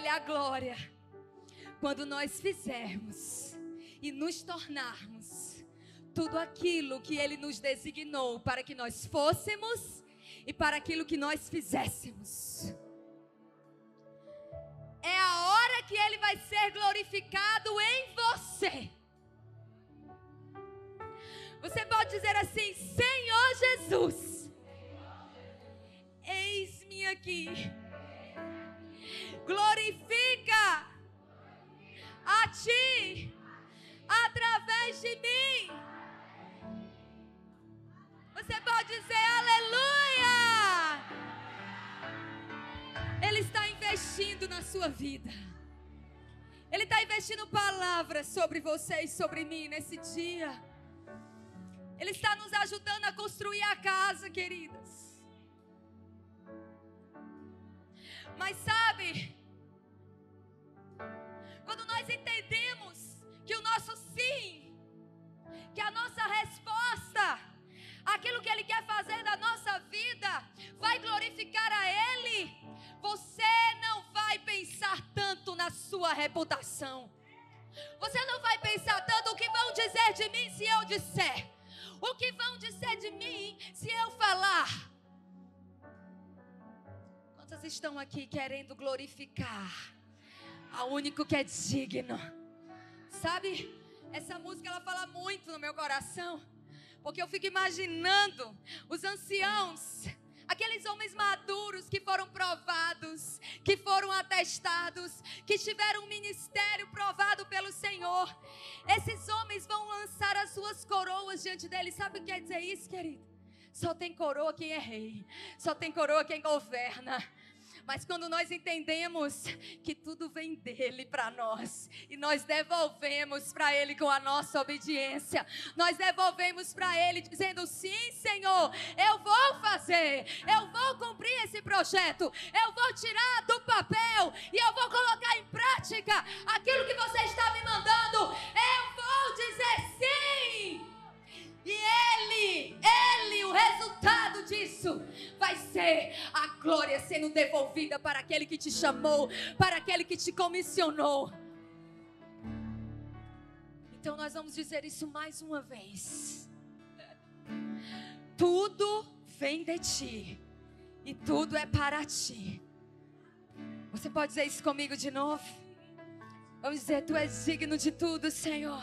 Ele a glória quando nós fizermos e nos tornarmos tudo aquilo que Ele nos designou para que nós fôssemos e para aquilo que nós fizéssemos. É a hora que Ele vai ser glorificado em você. Você pode dizer assim: Senhor Jesus, eis-me aqui. Glorifica a Ti através de mim. Você pode dizer aleluia. Ele está investindo na sua vida. Ele está investindo palavras sobre você e sobre mim nesse dia. Ele está nos ajudando a construir a casa, queridas. Mas sabe, reputação. Você não vai pensar tanto o que vão dizer de mim se eu disser. O que vão dizer de mim se eu falar. Quantas estão aqui querendo glorificar ao único que é digno? Sabe? Essa música ela fala muito no meu coração, porque eu fico imaginando os anciãos aqueles homens maduros que foram provados, que foram atestados, que tiveram um ministério provado pelo Senhor. Esses homens vão lançar as suas coroas diante dele. Sabe o que quer dizer isso, querido? Só tem coroa quem é rei, só tem coroa quem governa. Mas quando nós entendemos que tudo vem dele para nós e nós devolvemos para ele com a nossa obediência, nós devolvemos para ele dizendo: "Sim, Senhor, eu vou fazer. Eu vou cumprir esse projeto. Eu vou tirar do papel e eu vou colocar em prática aquilo que você está me mandando. Eu vou dizer sim!" E ele, ele, o resultado disso vai ser a glória sendo devolvida para aquele que te chamou, para aquele que te comissionou. Então nós vamos dizer isso mais uma vez. Tudo vem de ti e tudo é para ti. Você pode dizer isso comigo de novo? Vamos dizer: Tu és digno de tudo, Senhor.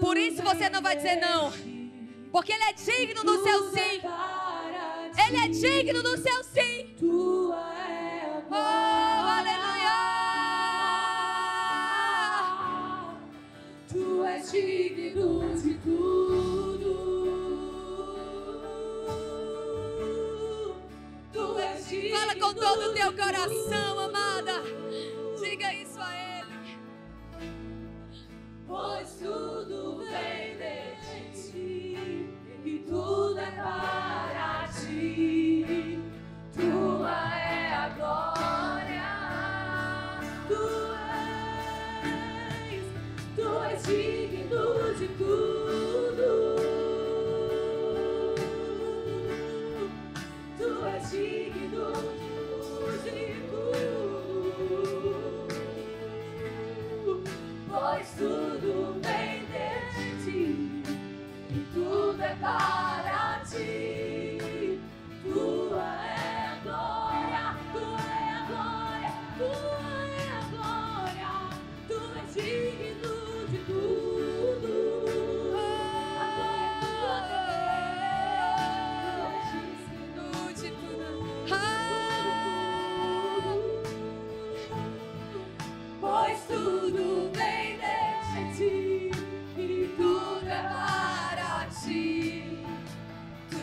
Por isso você não vai dizer não. Porque Ele é digno do seu sim. Ele é digno do seu sim. Oh, aleluia. Tu és digno de tudo. Tu és digno Fala com todo o teu coração, amada. Tudo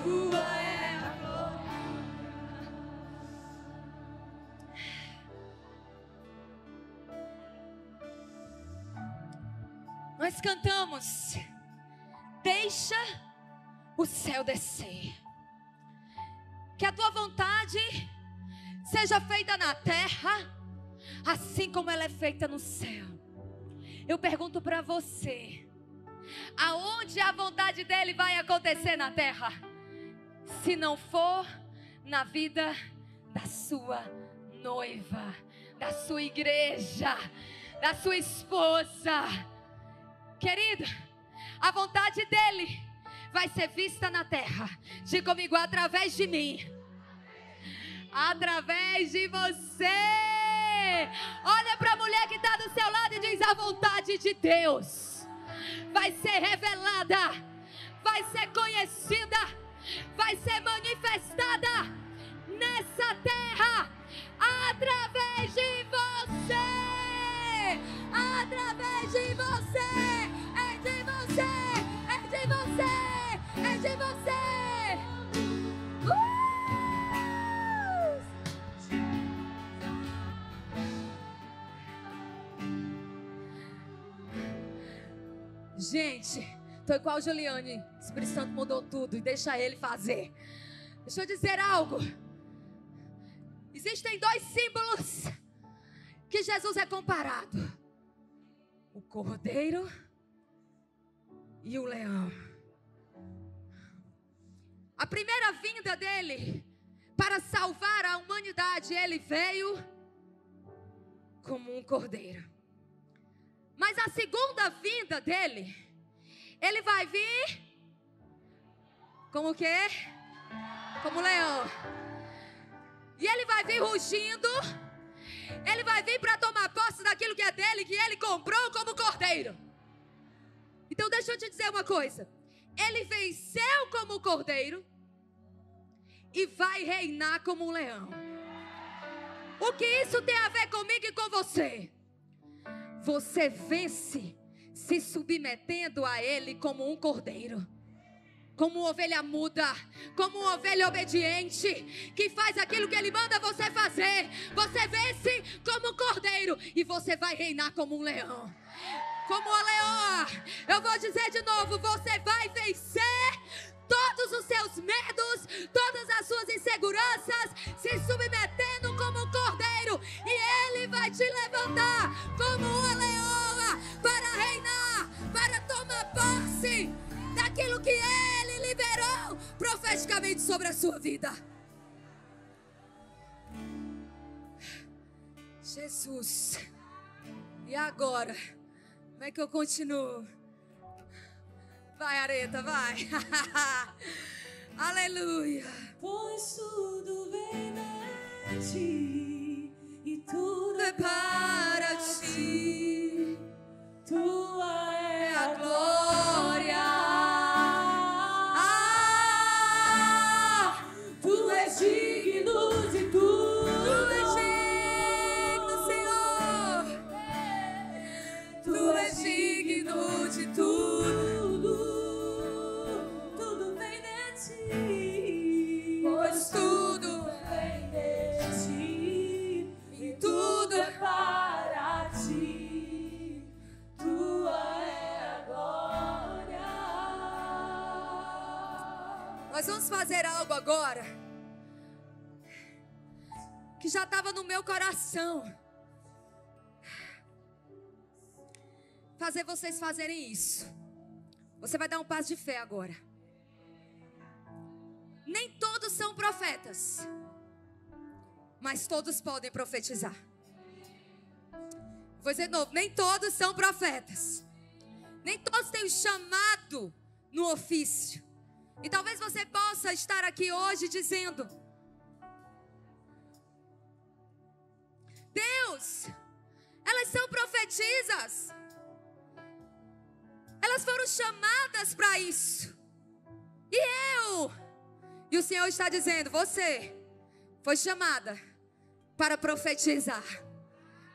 Tua é a glória. Nós cantamos. Deixa o céu descer. Que a tua vontade seja feita na terra, assim como ela é feita no céu. Eu pergunto para você: aonde a vontade dele vai acontecer na terra? Se não for na vida da sua noiva, da sua igreja, da sua esposa. Querido, a vontade dele vai ser vista na terra. Diga comigo, através de mim. Através de você. Olha para a mulher que está do seu lado e diz: a vontade de Deus vai ser revelada, vai ser conhecida, vai ser manifestada nessa terra através de você. Através de você. É de você. É de você. É de você. Uh! Gente, tô igual Juliane. O Espírito Santo mudou tudo e deixa ele fazer. Deixa eu dizer algo. Existem dois símbolos que Jesus é comparado: o cordeiro e o leão. A primeira vinda dele para salvar a humanidade, ele veio como um cordeiro. Mas a segunda vinda dele, ele vai vir como o quê? Como leão. E ele vai vir rugindo. Ele vai vir para tomar posse daquilo que é dele, que ele comprou como cordeiro. Então deixa eu te dizer uma coisa. Ele venceu como cordeiro e vai reinar como um leão. O que isso tem a ver comigo e com você? Você vence se submetendo a Ele como um cordeiro. Como uma ovelha muda, como uma ovelha obediente, que faz aquilo que Ele manda você fazer. Você vence como um cordeiro e você vai reinar como um leão. Como a leoa, eu vou dizer de novo: você vai vencer todos os seus medos, todas as suas inseguranças, se submetendo como um cordeiro, e Ele vai te levantar como uma leoa posse daquilo que Ele liberou profeticamente sobre a sua vida. Jesus, e agora? Como é que eu continuo? Vai, Areta, vai. Aleluia. Pois tudo vem de ti e tudo É para ti. tua é Glória. Agora que já estava no meu coração. Fazer vocês fazerem isso. Você vai dar um passo de fé agora. Nem todos são profetas, mas todos podem profetizar. Vou dizer de novo: nem todos são profetas, nem todos têm o chamado no ofício. E talvez você possa estar aqui hoje dizendo: Deus, elas são profetisas. Elas foram chamadas para isso. E eu? E o Senhor está dizendo: Você foi chamada para profetizar,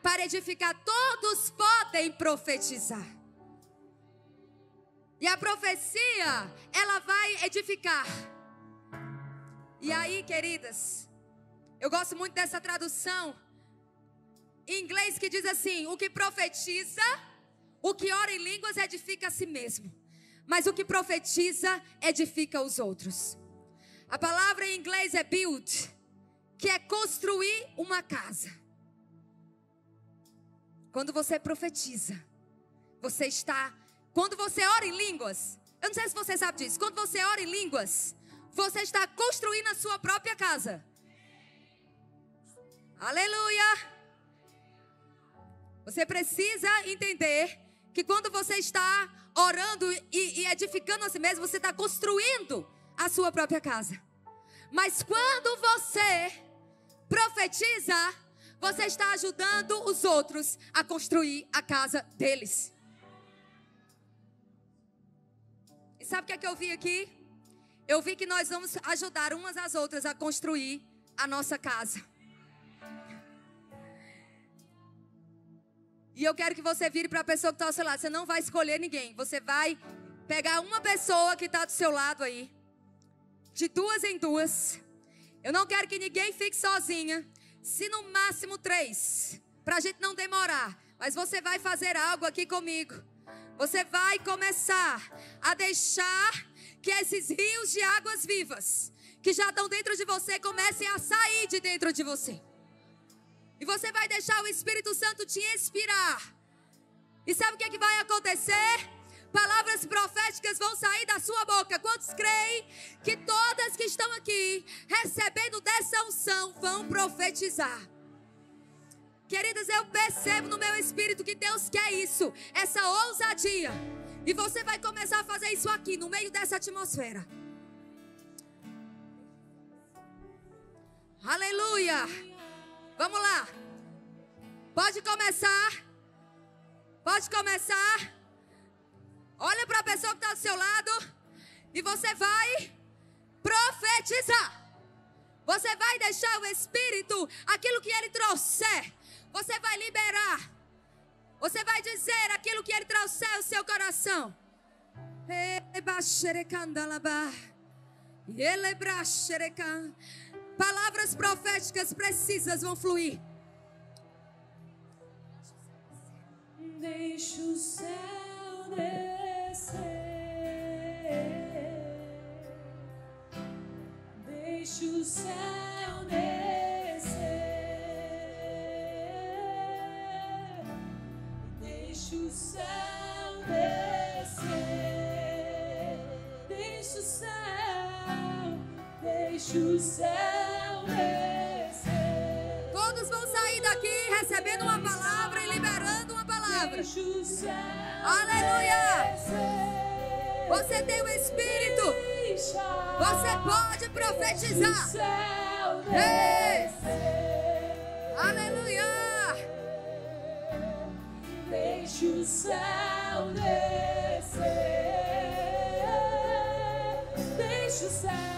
para edificar. Todos podem profetizar. E a profecia, ela vai edificar. E aí, queridas, eu gosto muito dessa tradução em inglês que diz assim: o que profetiza, o que ora em línguas edifica a si mesmo, mas o que profetiza edifica os outros. A palavra em inglês é build, que é construir uma casa. Quando você profetiza, você está. Quando você ora em línguas, eu não sei se você sabe disso. Quando você ora em línguas, você está construindo a sua própria casa. Aleluia! Você precisa entender que quando você está orando e, e edificando a si mesmo, você está construindo a sua própria casa. Mas quando você profetiza, você está ajudando os outros a construir a casa deles. Sabe o que é que eu vi aqui? Eu vi que nós vamos ajudar umas às outras a construir a nossa casa. E eu quero que você vire para a pessoa que está ao seu lado. Você não vai escolher ninguém. Você vai pegar uma pessoa que está do seu lado aí. De duas em duas. Eu não quero que ninguém fique sozinha. Se no máximo três. Para a gente não demorar. Mas você vai fazer algo aqui comigo. Você vai começar a deixar que esses rios de águas vivas que já estão dentro de você comecem a sair de dentro de você. E você vai deixar o Espírito Santo te inspirar. E sabe o que, é que vai acontecer? Palavras proféticas vão sair da sua boca. Quantos creem que todas que estão aqui recebendo dessa unção vão profetizar? Queridas, eu percebo no meu espírito que Deus quer isso, essa ousadia. E você vai começar a fazer isso aqui, no meio dessa atmosfera. Aleluia! Vamos lá. Pode começar. Pode começar. Olha para a pessoa que está do seu lado. E você vai profetizar. Você vai deixar o Espírito, aquilo que ele trouxer. Você vai liberar. Você vai dizer aquilo que ele trouxer ao seu coração. Palavras proféticas precisas vão fluir. Deixa o céu descer. Deixa o céu descer. Deixa o céu descer. Deixa o céu. Deixa o céu. recebendo uma palavra e liberando uma palavra. Aleluia! Você tem o Espírito. Você pode profetizar. Ei! Aleluia! deixe o céu descer, deixe o céu.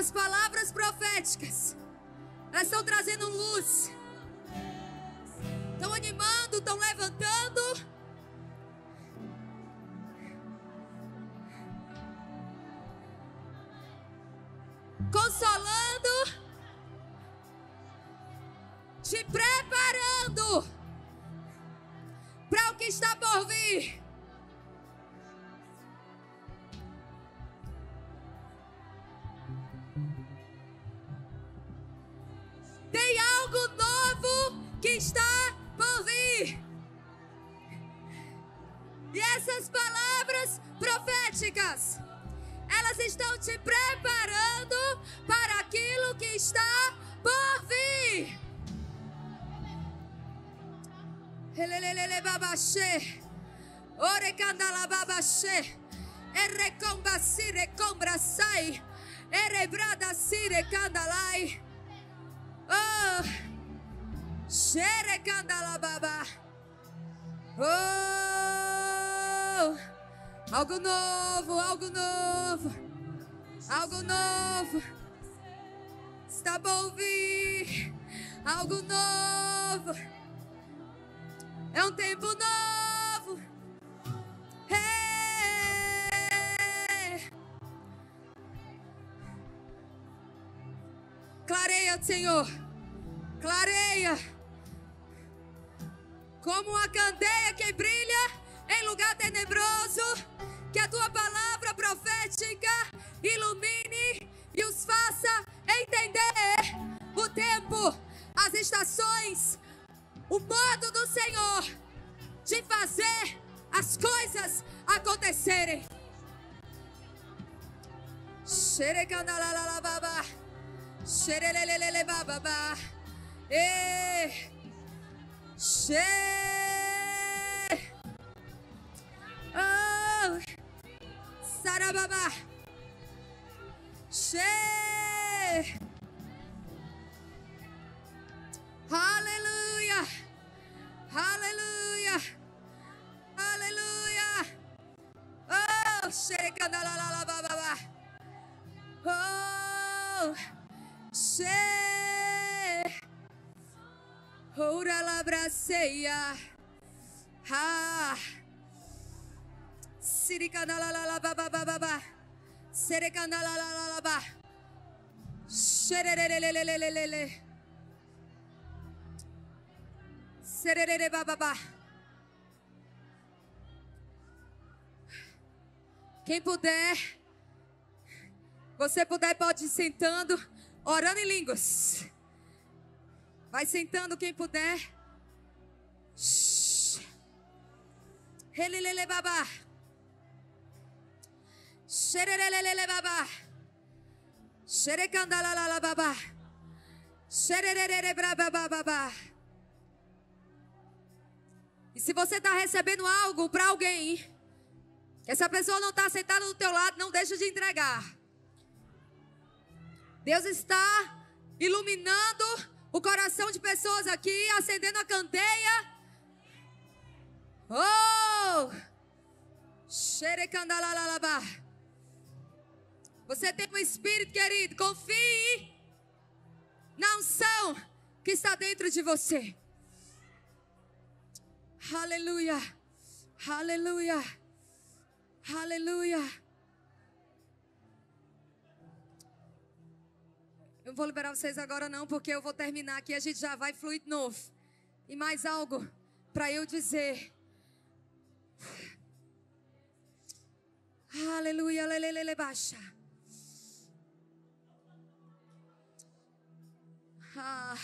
estão trazendo luz. Está por vir. E essas palavras proféticas, elas estão te preparando para aquilo que está por vir. Elelelele babashe. Ore candala babashe. Erecomba sire combra sai. Shere candala baba. Oh. Algo novo, algo novo. Algo novo. Está bom vir. Algo novo. É um tempo novo. É. Clareia, Senhor. Clareia. Como uma candeia que brilha em lugar tenebroso. Que a tua palavra profética ilumine e os faça entender o tempo, as estações, o modo do Senhor de fazer as coisas acontecerem. Xerecandalalababa. Xerelelelebababa. E Shit! Oh! Sarababa! Shit! Quem puder, você puder, pode ir sentando, orando em línguas. Vai sentando quem puder. Relelele babá. Xerelelele babá. Xerecandalalala babá. Xererere braba babá. E se você está recebendo algo para alguém, que essa pessoa não está sentada do teu lado, não deixa de entregar. Deus está iluminando o coração de pessoas aqui, acendendo a candeia. Oh! Xerecandalalabá. Você tem um espírito, querido, confie na unção que está dentro de você. Aleluia. Aleluia. Aleluia. Eu não vou liberar vocês agora não, porque eu vou terminar aqui, a gente já vai fluir de novo. E mais algo para eu dizer. Aleluia, lelelele baixa. Ah.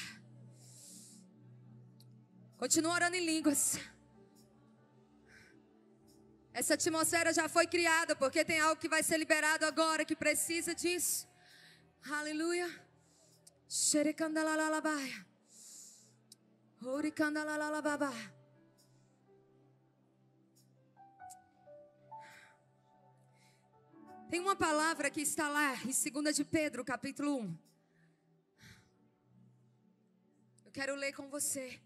Continua orando em línguas. Essa atmosfera já foi criada, porque tem algo que vai ser liberado agora que precisa disso. Aleluia. Xerecandalalalabaia. Oricandalalababa. Tem uma palavra que está lá em 2 de Pedro, capítulo 1. Eu quero ler com você.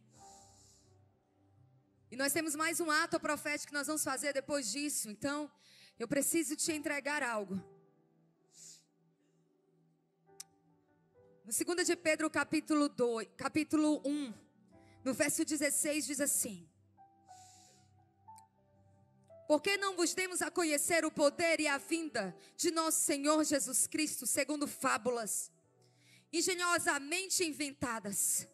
E nós temos mais um ato profético que nós vamos fazer depois disso. Então, eu preciso te entregar algo. No 2 de Pedro, capítulo 2, capítulo 1, No verso 16 diz assim: Porque não vos demos a conhecer o poder e a vinda de nosso Senhor Jesus Cristo, segundo fábulas, engenhosamente inventadas.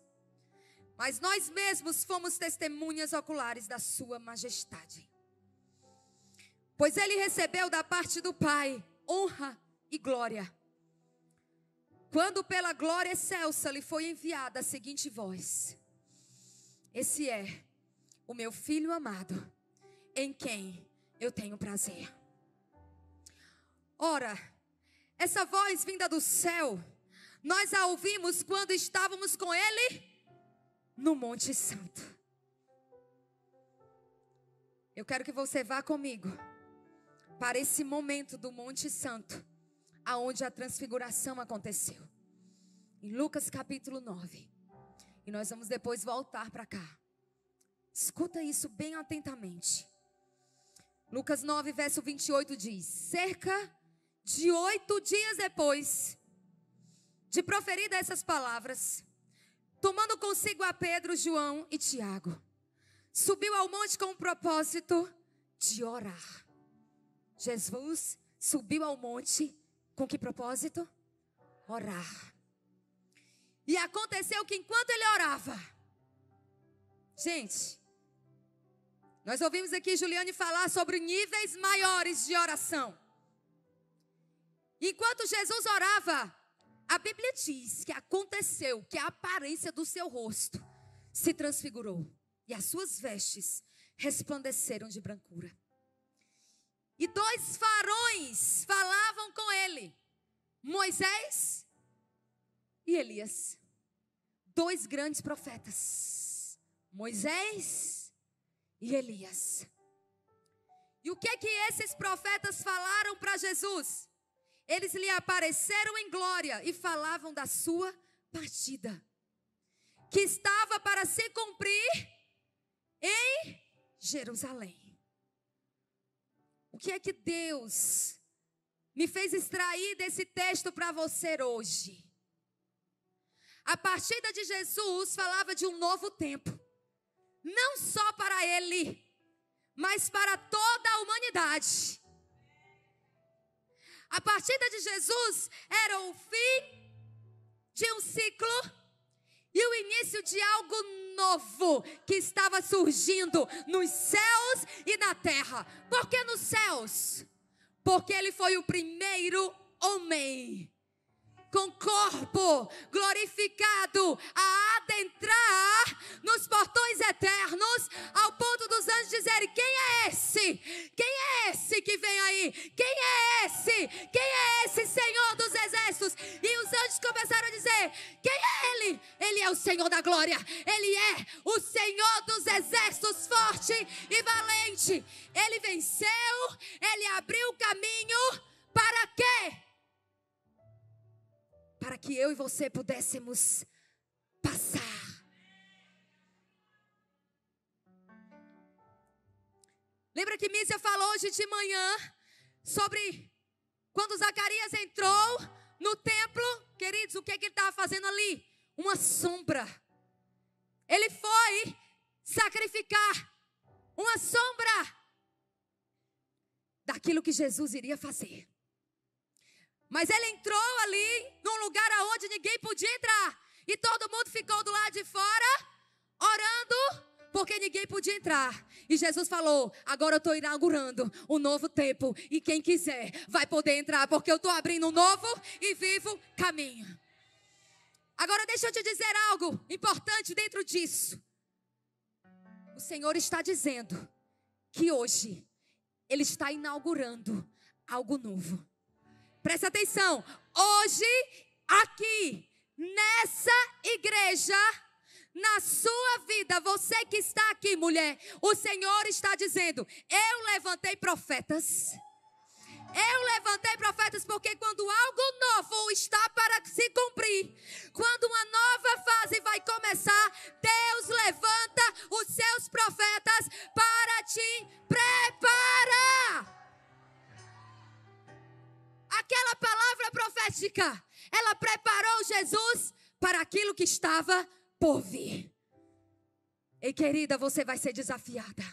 Mas nós mesmos fomos testemunhas oculares da Sua majestade. Pois ele recebeu da parte do Pai honra e glória. Quando pela glória excelsa lhe foi enviada a seguinte voz: esse é o meu filho amado, em quem eu tenho prazer. Ora, essa voz vinda do céu, nós a ouvimos quando estávamos com ele no Monte Santo. Eu quero que você vá comigo para esse momento do Monte Santo, aonde a transfiguração aconteceu. Em Lucas capítulo 9. E nós vamos depois voltar para cá. Escuta isso bem atentamente. Lucas 9, verso 28 diz: Cerca de oito dias depois de proferir essas palavras, tomando consigo a Pedro, João e Tiago, subiu ao monte com o propósito de orar. Jesus subiu ao monte com que propósito? Orar. E aconteceu que enquanto ele orava, gente, nós ouvimos aqui Juliane falar sobre níveis maiores de oração. Enquanto Jesus orava, a Bíblia diz que aconteceu que a aparência do seu rosto se transfigurou e as suas vestes resplandeceram de brancura. E dois farões falavam com ele, Moisés e Elias dois grandes profetas, Moisés e Elias. E o que é que esses profetas falaram para Jesus? Eles lhe apareceram em glória e falavam da sua partida, que estava para se cumprir em Jerusalém. O que é que Deus me fez extrair desse texto para você hoje? A partida de Jesus falava de um novo tempo, não só para ele, mas para toda a humanidade. A partida de Jesus era o fim de um ciclo e o início de algo novo que estava surgindo nos céus e na terra. Por que nos céus? Porque ele foi o primeiro homem com corpo glorificado a adentrar nos portões eternos, ao ponto dos anjos dizerem: Quem é esse? Quem é esse que vem aí? Quem é esse? Quem é esse Senhor dos exércitos? E os anjos começaram a dizer: Quem é ele? Ele é o Senhor da glória, ele é o Senhor dos exércitos, forte e valente. Ele venceu, ele abriu o caminho para quê? Para que eu e você pudéssemos passar. Lembra que Mísia falou hoje de manhã sobre quando Zacarias entrou no templo, queridos, o que, que ele estava fazendo ali? Uma sombra. Ele foi sacrificar uma sombra daquilo que Jesus iria fazer. Mas ele entrou ali num lugar aonde ninguém podia entrar. E todo mundo ficou do lado de fora, orando, porque ninguém podia entrar. E Jesus falou: Agora eu estou inaugurando um novo tempo. E quem quiser vai poder entrar, porque eu estou abrindo um novo e vivo caminho. Agora deixa eu te dizer algo importante dentro disso. O Senhor está dizendo que hoje Ele está inaugurando algo novo. Presta atenção. Hoje, aqui, nessa igreja, na sua vida, você que está aqui, mulher, o Senhor está dizendo: Eu levantei profetas. Eu levantei profetas porque quando algo novo está para se cumprir, quando uma nova fase vai começar, Deus levanta os seus profetas para te preparar. Aquela palavra profética, ela preparou Jesus para aquilo que estava por vir. Ei, querida, você vai ser desafiada.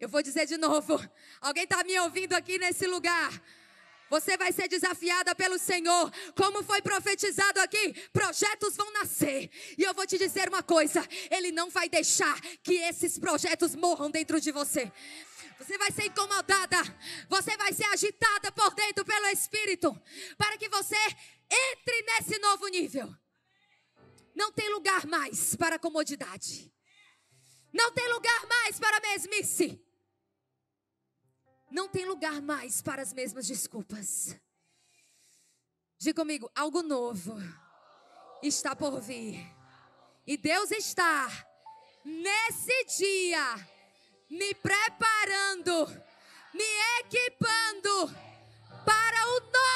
Eu vou dizer de novo. Alguém está me ouvindo aqui nesse lugar? Você vai ser desafiada pelo Senhor. Como foi profetizado aqui, projetos vão nascer. E eu vou te dizer uma coisa: Ele não vai deixar que esses projetos morram dentro de você. Você vai ser incomodada, você vai ser agitada por dentro pelo Espírito, para que você entre nesse novo nível. Não tem lugar mais para comodidade. Não tem lugar mais para mesmice. Não tem lugar mais para as mesmas desculpas. Diga comigo, algo novo está por vir. E Deus está nesse dia me preparando, me equipando para o novo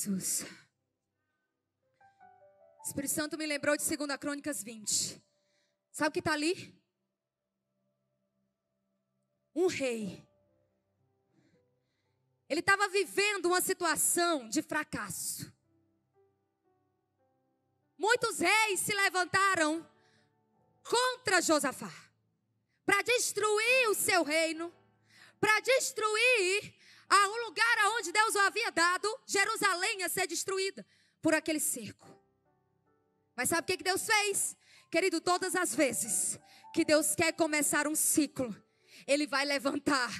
Jesus. Espírito Santo me lembrou de 2 Crônicas 20. Sabe o que está ali? Um rei. Ele estava vivendo uma situação de fracasso. Muitos reis se levantaram contra Josafá para destruir o seu reino, para destruir a um lugar aonde Deus o havia dado, Jerusalém a ser destruída por aquele cerco. Mas sabe o que, que Deus fez? Querido, todas as vezes que Deus quer começar um ciclo, Ele vai levantar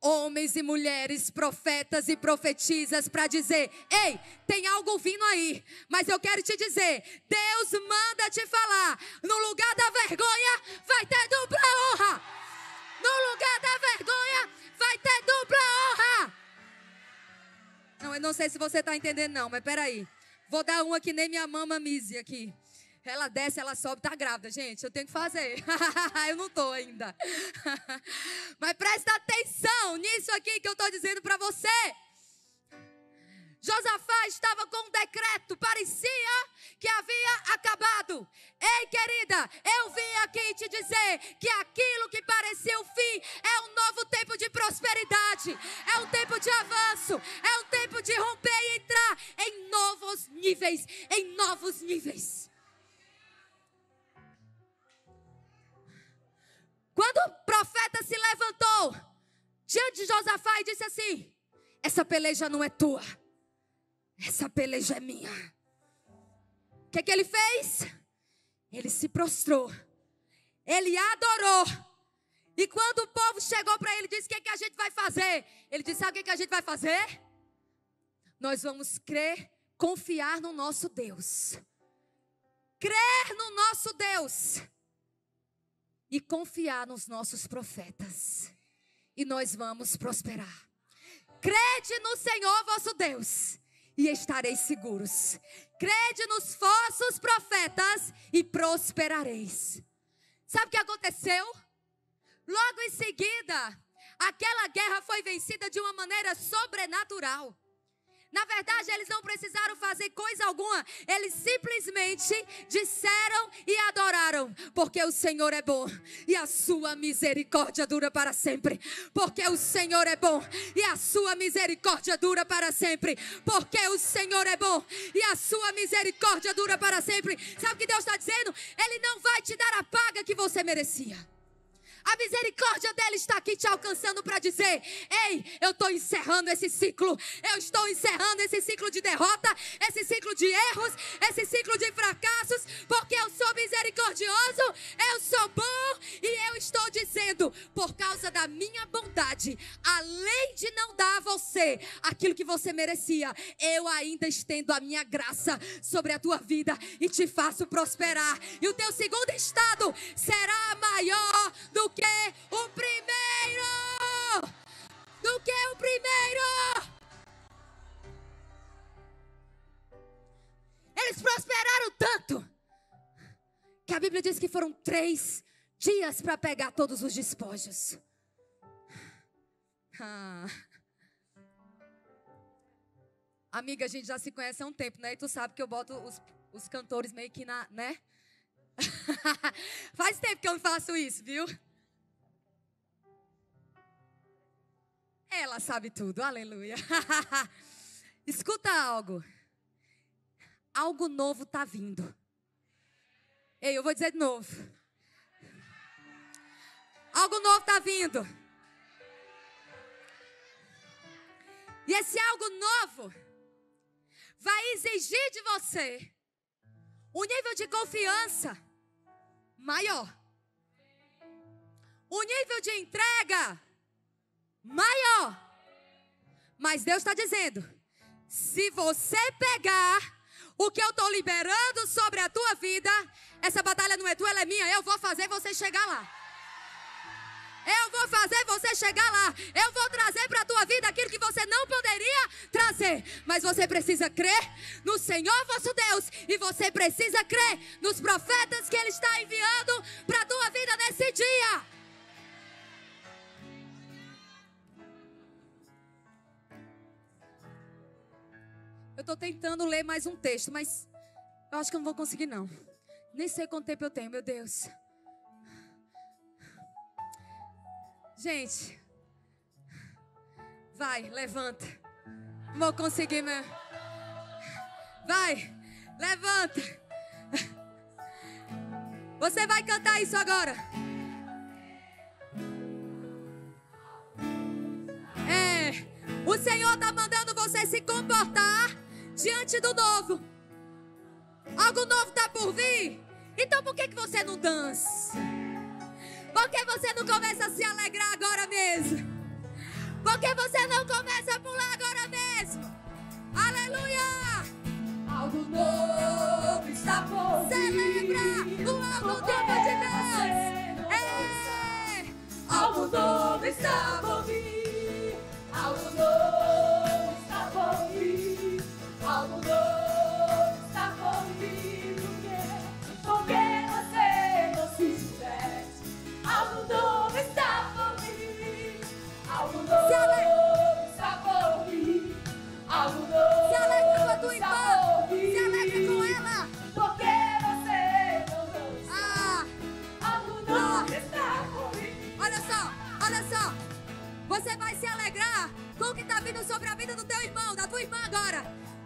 homens e mulheres, profetas e profetizas para dizer: ei, tem algo vindo aí, mas eu quero te dizer: Deus manda te falar, no lugar da vergonha vai ter dupla honra, no lugar da vergonha vai ter dupla honra. Não, eu não sei se você está entendendo, não, mas peraí. Vou dar uma que nem minha mama Mise aqui. Ela desce, ela sobe, tá grávida, gente. Eu tenho que fazer. eu não tô ainda. Mas presta atenção nisso aqui que eu tô dizendo para você. Josafá estava com um decreto, parecia que havia acabado. Ei, querida, eu vim aqui te dizer que aquilo que é um tempo de avanço, é um tempo de romper e entrar em novos níveis, em novos níveis. Quando o profeta se levantou diante de Josafá e disse assim: Essa peleja não é tua, essa peleja é minha. O que, que ele fez? Ele se prostrou, ele adorou. E quando o povo chegou para ele e disse: O que, que a gente vai fazer? Ele disse: Sabe o que, que a gente vai fazer? Nós vamos crer, confiar no nosso Deus. Crer no nosso Deus e confiar nos nossos profetas. E nós vamos prosperar. Crede no Senhor vosso Deus e estareis seguros. Crede nos vossos profetas e prosperareis. Sabe o que aconteceu? Logo em seguida, aquela guerra foi vencida de uma maneira sobrenatural. Na verdade, eles não precisaram fazer coisa alguma. Eles simplesmente disseram e adoraram. Porque o Senhor é bom e a sua misericórdia dura para sempre. Porque o Senhor é bom e a sua misericórdia dura para sempre. Porque o Senhor é bom e a sua misericórdia dura para sempre. Sabe o que Deus está dizendo? Ele não vai te dar a paga que você merecia. A misericórdia dele está aqui te alcançando para dizer: Ei, eu estou encerrando esse ciclo. Eu estou encerrando esse ciclo de derrota, esse ciclo de erros, esse ciclo de fracassos, porque eu sou você aquilo que você merecia, eu ainda estendo a minha graça sobre a tua vida e te faço prosperar. E o teu segundo estado será maior do que o primeiro. Do que o primeiro. Eles prosperaram tanto que a Bíblia diz que foram três dias para pegar todos os despojos. Ah. Amiga, a gente já se conhece há um tempo, né? E tu sabe que eu boto os, os cantores meio que na, né? Faz tempo que eu não faço isso, viu? Ela sabe tudo, aleluia. Escuta algo. Algo novo está vindo. Ei, eu vou dizer de novo. Algo novo está vindo. E esse algo novo vai exigir de você um nível de confiança maior. Um nível de entrega maior. Mas Deus está dizendo: se você pegar o que eu estou liberando sobre a tua vida, essa batalha não é tua, ela é minha. Eu vou fazer você chegar lá. Eu vou fazer você chegar lá. Eu vou trazer para a tua vida aquilo que você não poderia trazer. Mas você precisa crer no Senhor vosso Deus. E você precisa crer nos profetas que Ele está enviando para a tua vida nesse dia. Eu estou tentando ler mais um texto, mas eu acho que eu não vou conseguir, não. Nem sei quanto tempo eu tenho, meu Deus. Gente, vai, levanta. Vou conseguir, meu. Vai, levanta. Você vai cantar isso agora. É, o Senhor está mandando você se comportar diante do novo. Algo novo está por vir. Então por que, que você não dança? Por que você não começa a se alegrar agora mesmo? Por que você não começa a pular agora mesmo? Aleluia! Algo novo está por vir. Celebra o novo de Deus. É. Algo novo está por vir. Você vai se alegrar com o que está vindo sobre a vida do teu irmão, da tua irmã agora.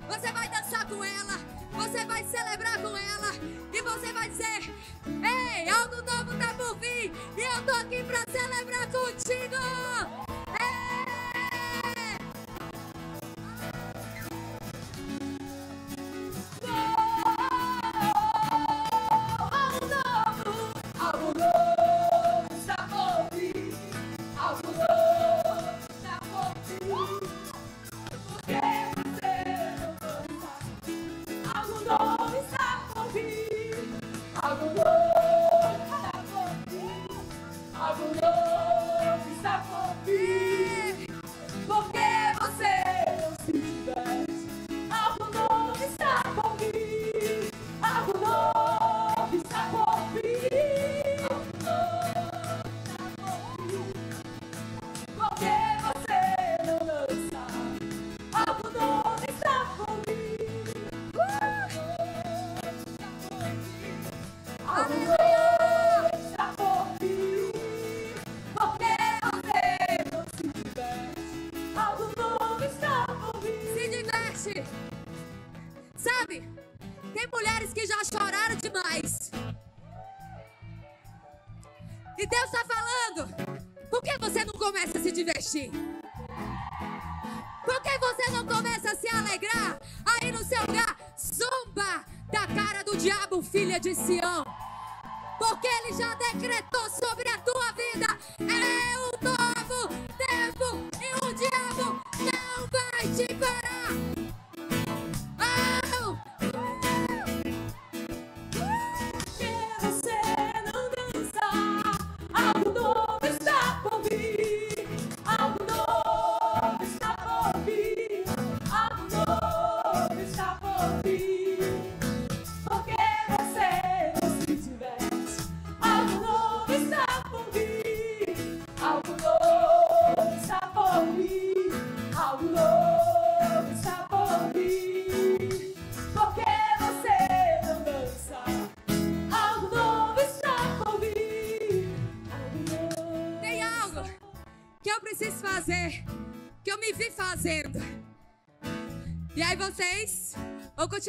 Você vai dançar com ela. Você vai celebrar com ela. E você vai dizer: Ei, algo novo está por vir. E eu tô aqui para celebrar contigo.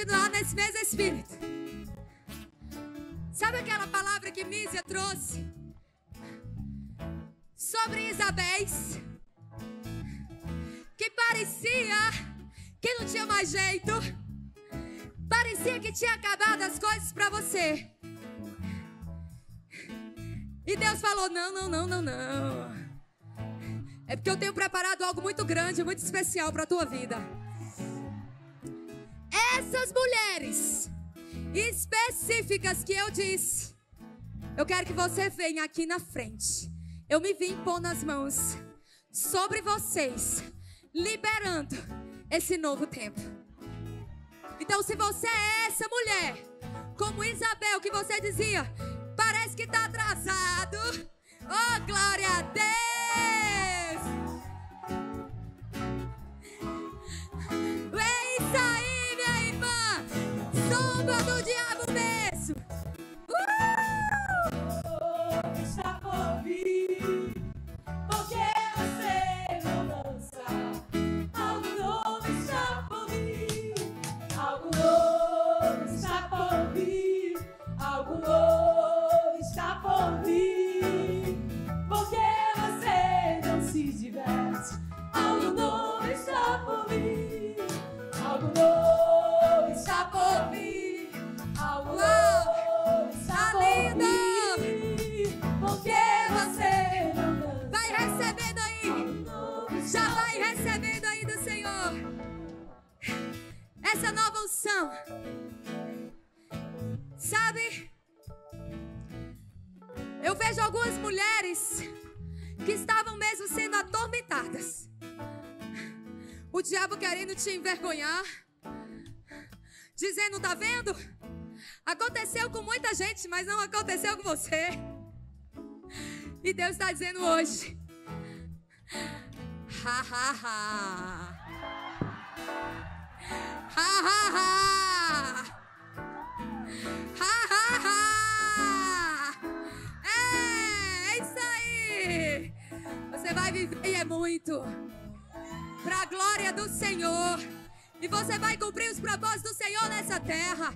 Continuar nesse mesmo espírito. Sabe aquela palavra que Mísia trouxe? Sobre Isabéis. Que parecia que não tinha mais jeito. Parecia que tinha acabado as coisas para você. E Deus falou: não, não, não, não, não. É porque eu tenho preparado algo muito grande, muito especial para a tua vida. Essas mulheres específicas que eu disse, eu quero que você venha aqui na frente. Eu me vim pôr as mãos sobre vocês, liberando esse novo tempo. Então, se você é essa mulher, como Isabel, que você dizia, parece que está atrasado. Oh, glória a Deus! Sombra do diabo mesmo! Você. E Deus está dizendo hoje. Ha ha ha. Ha ha ha. Ha ha ha. É, é isso aí. Você vai viver e é muito. Para a glória do Senhor. E você vai cumprir os propósitos do Senhor nessa terra.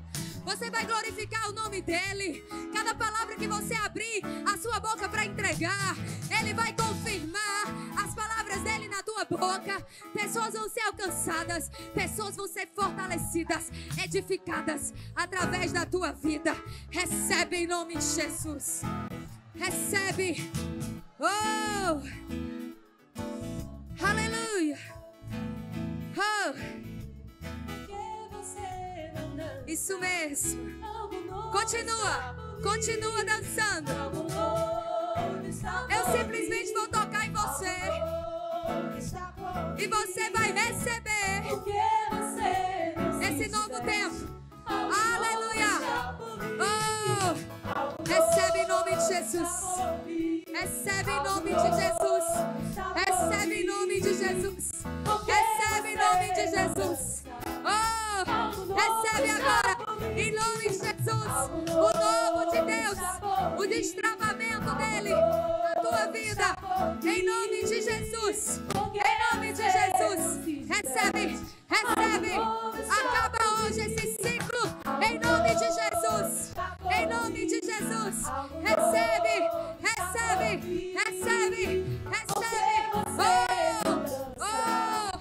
Você vai glorificar o nome dEle. Cada palavra que você abrir a sua boca para entregar, Ele vai confirmar as palavras dEle na tua boca. Pessoas vão ser alcançadas, pessoas vão ser fortalecidas, edificadas através da tua vida. Recebe em nome de Jesus. Recebe. Oh! Aleluia! Oh! Isso mesmo. Continua, continua dançando. Eu simplesmente vou tocar em você e você vai receber esse novo tempo. Aleluia. Oh, recebe em nome de Jesus. Recebe em nome de Jesus. Recebe em nome de Jesus. Recebe em nome de Jesus. Oh, recebe agora em nome de Jesus o novo de Deus, o destravamento dele na tua vida. Em nome de Jesus. Em nome de Jesus. Recebe, recebe. Acaba hoje esse ciclo. Em nome de Jesus. Em nome de Jesus. Recebe, recebe, recebe, recebe. Oh, oh,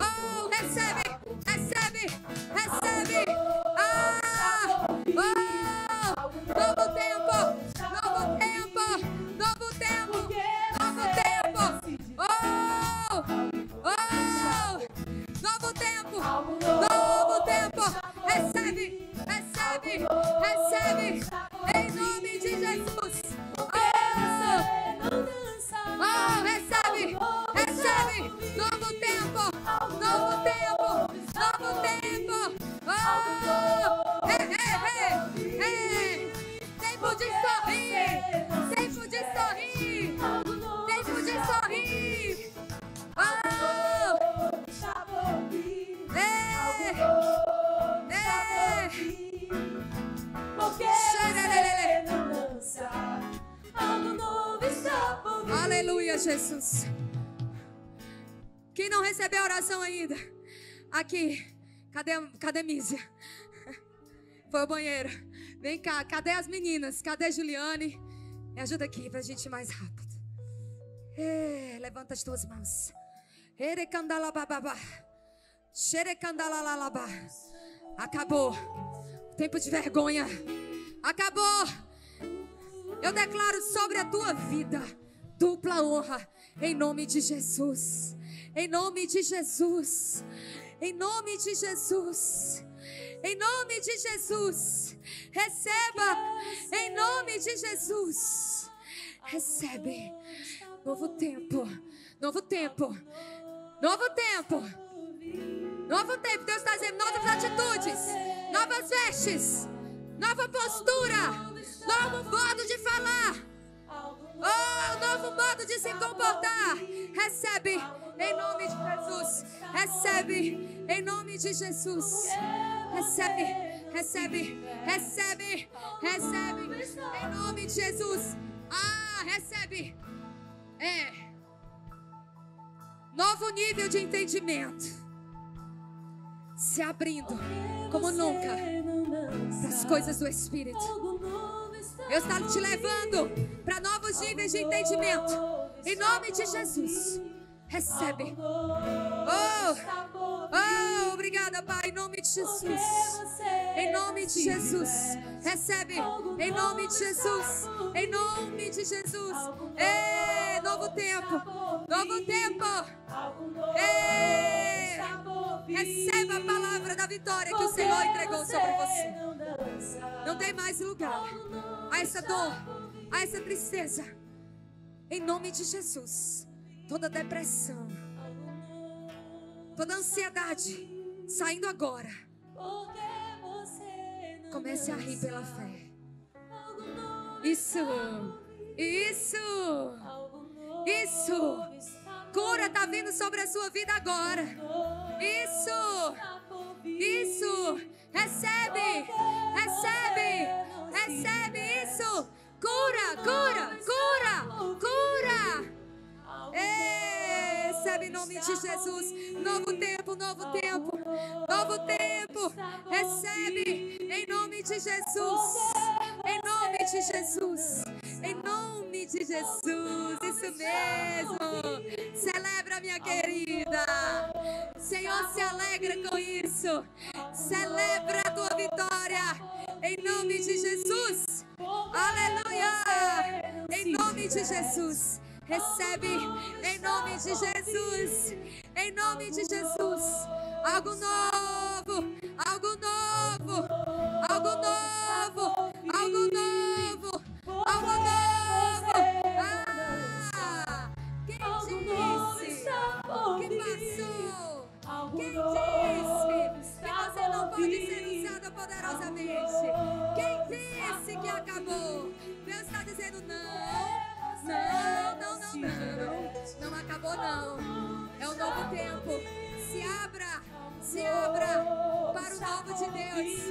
oh, recebe, oh, novo tempo, novo tempo, novo tempo, novo tempo. Oh, oh, novo tempo, novo tempo. Recebe, recebe, recebe. Em nome de Jesus. Oh, oh, recebe, recebe. Novo tempo, novo tempo, novo tempo. Oh, Jesus. Quem não recebeu a oração ainda? Aqui. Cadê, cadê Mísia? Foi ao banheiro. Vem cá, cadê as meninas? Cadê Juliane? Me ajuda aqui pra gente ir mais rápido. É, levanta as tuas mãos. Erecandalabababa. Xerecandalalabá. Acabou. Tempo de vergonha. Acabou. Eu declaro sobre a tua vida dupla honra em nome de Jesus. Em nome de Jesus. Em nome de Jesus. Em nome de Jesus. Receba. Em nome de Jesus. Recebe. Novo tempo. Novo tempo. Novo tempo. Novo tempo. Deus está dizendo novas atitudes. Novas vestes. Nova postura. Novo modo de falar. Oh, novo modo de se comportar. Recebe em nome de Jesus. Recebe em nome de Jesus. Recebe, recebe, recebe, recebe em nome de Jesus. Ah, recebe. É. Novo nível de entendimento. Se abrindo como nunca para as coisas do Espírito. Eu estou te levando para novos níveis de entendimento. Em nome de Jesus. Recebe. Oh, oh, obrigada, Pai. Em nome de Jesus. Em nome de Jesus. Recebe. Em nome de Jesus. Em nome de Jesus. Ei, novo tempo. Novo tempo. Ei, receba a palavra da vitória que o Senhor entregou sobre você. Não tem mais lugar a essa dor, a essa tristeza. Em nome de Jesus. Toda depressão, toda ansiedade saindo agora. Comece a rir pela fé. Isso, isso, isso. Cura está vindo sobre a sua vida agora. Isso, isso. Recebe, recebe, recebe isso. Cura, cura, cura, cura. Recebe em nome de Jesus. Novo tempo, novo tempo, novo tempo. Recebe em nome de Jesus. Em nome de Jesus. Em nome de Jesus. Isso mesmo. Celebra, minha querida. Senhor, se alegra com isso. Celebra a tua vitória. Em nome de Jesus. Aleluia. Em nome de Jesus. Recebe em nome de Jesus. Em nome de Jesus. Algo novo. Algo novo. Algo novo. Algo novo. Algo novo. Ah, quem disse que passou? Quem disse que você não pode ser usada poderosamente? Quem disse que acabou? Deus está dizendo não. Não, não, não, não. Não acabou, não. É um novo tempo. Se abra, se abra para o novo de Deus.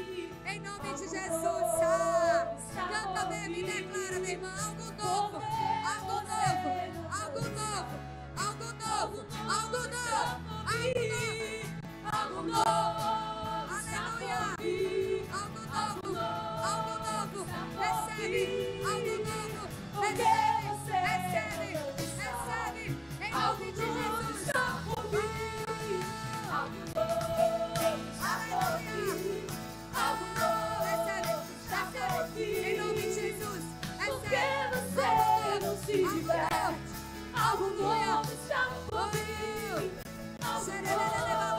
Em nome de Jesus. Ah, canta mesmo e declara, algo novo. Algo novo. Algo novo. Algo novo. Algo novo. Algo novo. Algo novo. Aleluia. Algo novo. Algo novo. Recebe. Algo novo. Recebe. Recebe, recebe, em nome de Jesus. Algo novo está por vir. Algo novo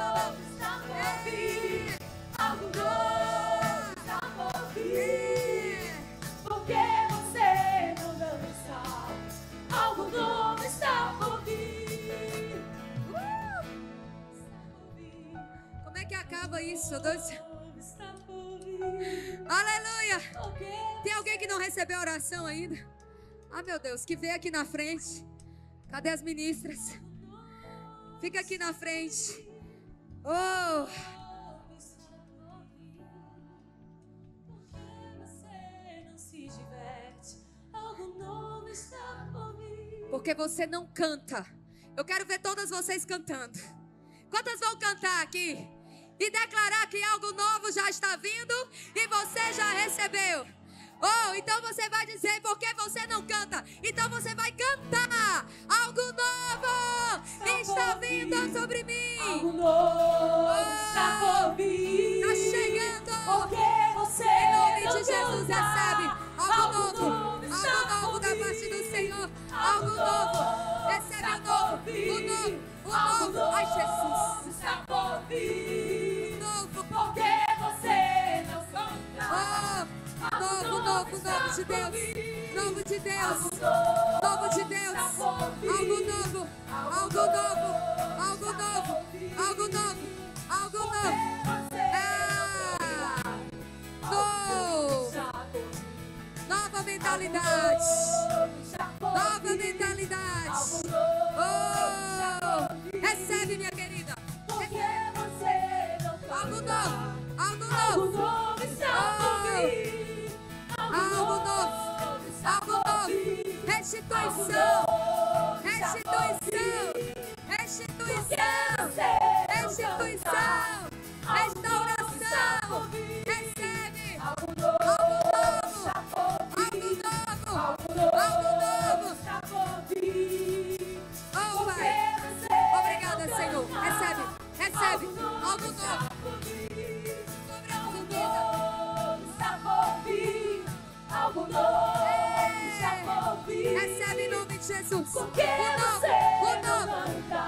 acaba isso, dois? Aleluia! Tem alguém que não recebeu oração ainda? Ah, meu Deus, que veio aqui na frente. Cadê as ministras? Fica aqui na frente. Oh! Porque você não canta Eu quero ver todas vocês cantando. Quantas vão cantar aqui? E declarar que algo novo já está vindo e você já recebeu. Oh, então você vai dizer por que você não canta? Então você vai cantar. Algo novo está vindo sobre mim. Algo novo está por vir. Está chegando. Porque você Em nome não de Jesus, recebe algo novo. está Algo novo da parte do Senhor. Algo novo. Recebe o novo. O novo. O Algo novo. Ai, novo Jesus. está por vir. Oh, novo, novo, novo de Deus. Novo de Deus. Novo de Deus. Algo novo. Algo novo. Algo novo. Algo novo. Algo novo. Ah, novo. Nova mentalidade. Nova mentalidade. Oh, recebe, minha querida. Você não Algo novo. Algo Algo novo. Algo novo. Algo novo. Restituição. Algo Restituição. Restituição. Restituição. Restauração. Recebe. Algo Algo novo. Algo novo. Algo novo. Oh, Pai. Obrigada, Senhor. Recebe. Recebe. Algo novo. Recebe em nome de Jesus. O novo. novo.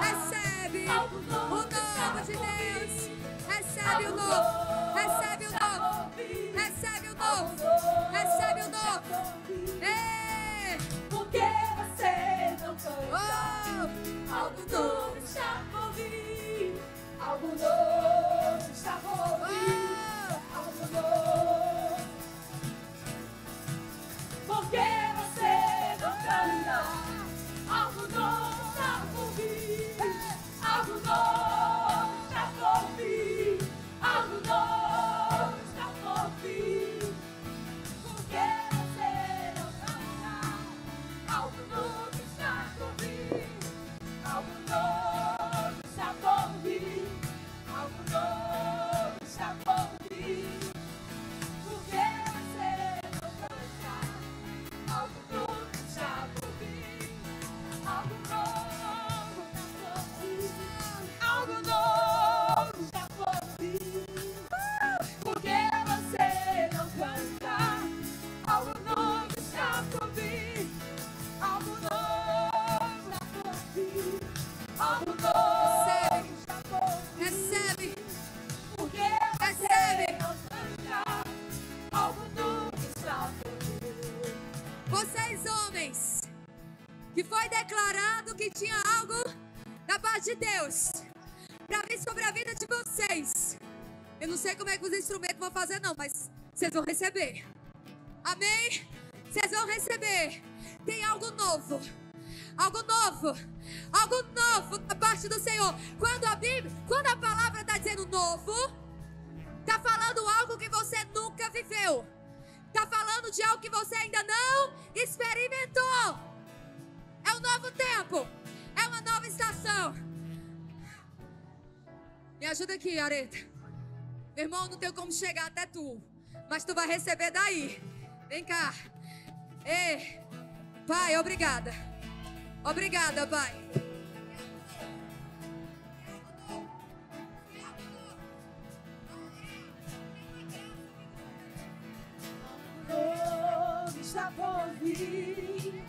Recebe. O novo de Deus. Recebe o novo. Recebe o novo. Recebe o novo. Que os instrumentos vão fazer, não, mas vocês vão receber. Amém? Vocês vão receber. Tem algo novo. Algo novo. Algo novo da parte do Senhor. Quando a Bíblia, quando a palavra está dizendo novo, está falando algo que você nunca viveu. Está falando de algo que você ainda não experimentou. É um novo tempo. É uma nova estação. Me ajuda aqui, Areta. Meu irmão, não tem como chegar até tu. Mas tu vai receber daí. Vem cá. Ei, pai, obrigada. Obrigada, pai. novo está por vir.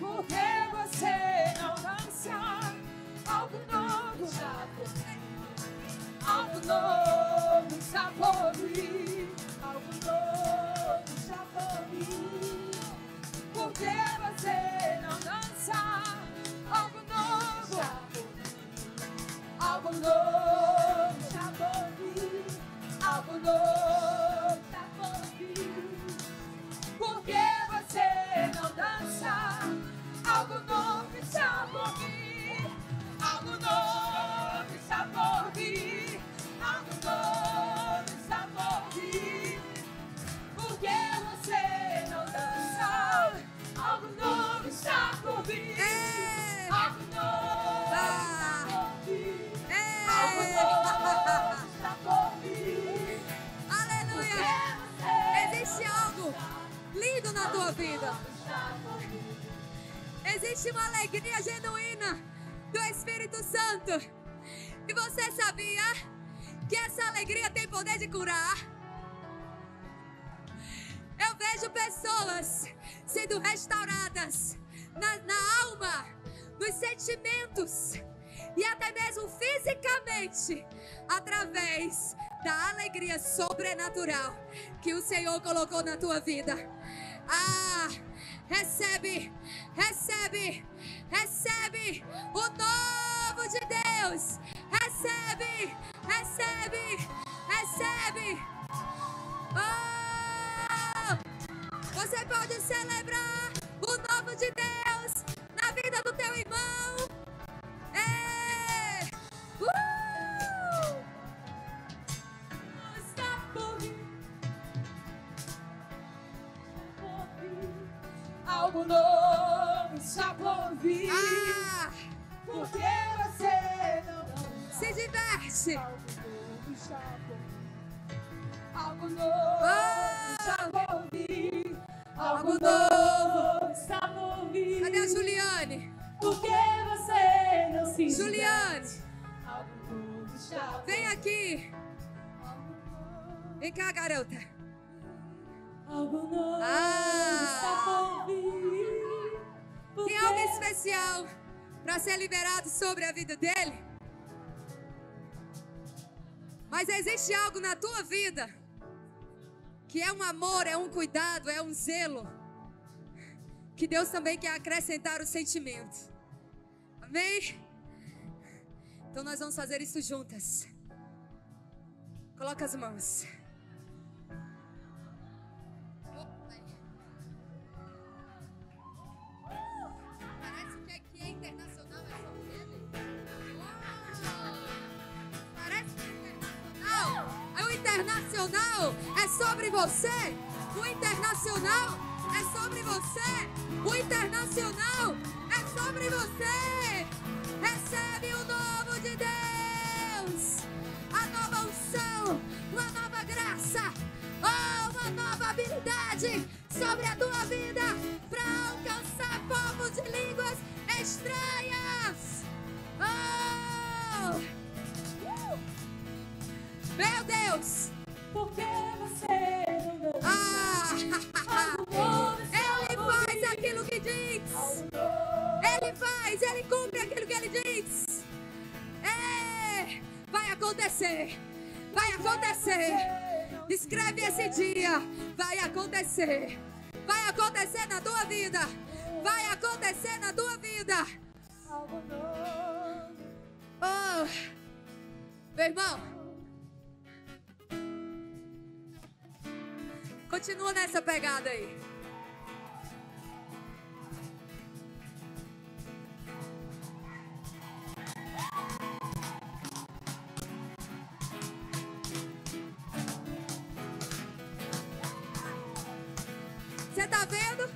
Porque você não dança. Algo novo está por sabori, algo novo já sabori. Por que você não dança algo novo? Algo novo sabori, algo novo. na tua vida. Existe uma alegria genuína do Espírito Santo. E você sabia que essa alegria tem poder de curar? Eu vejo pessoas sendo restauradas na, na alma, nos sentimentos e até mesmo fisicamente, através da alegria sobrenatural que o Senhor colocou na tua vida. Ah, recebe, recebe, recebe o novo de Deus. Recebe, recebe, recebe. Oh, você pode celebrar o novo de Deus na vida do teu irmão. É. Uh! Algo novo está por vir. Ah, Porque você não se diverte. Algo novo Oh! está por vir. Algo Algo novo está por vir. Cadê a Juliane? Porque você não se Juliane, diverte. Algo novo está por vem aqui. Vem cá, garota. Algo novo Ah! está por vir. Tem algo especial para ser liberado sobre a vida dele? Mas existe algo na tua vida que é um amor, é um cuidado, é um zelo. Que Deus também quer acrescentar o sentimento. Amém? Então nós vamos fazer isso juntas. Coloca as mãos. Continua nessa pegada aí. Você tá vendo?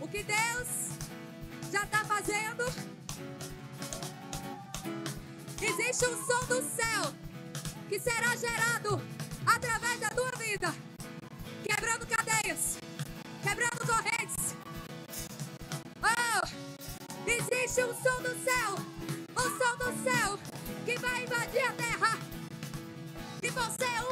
O que Deus já tá fazendo? Existe um som do céu que será gerado através da vida, quebrando cadeias, quebrando correntes. Oh, existe um som do céu, um som do céu que vai invadir a terra. E você é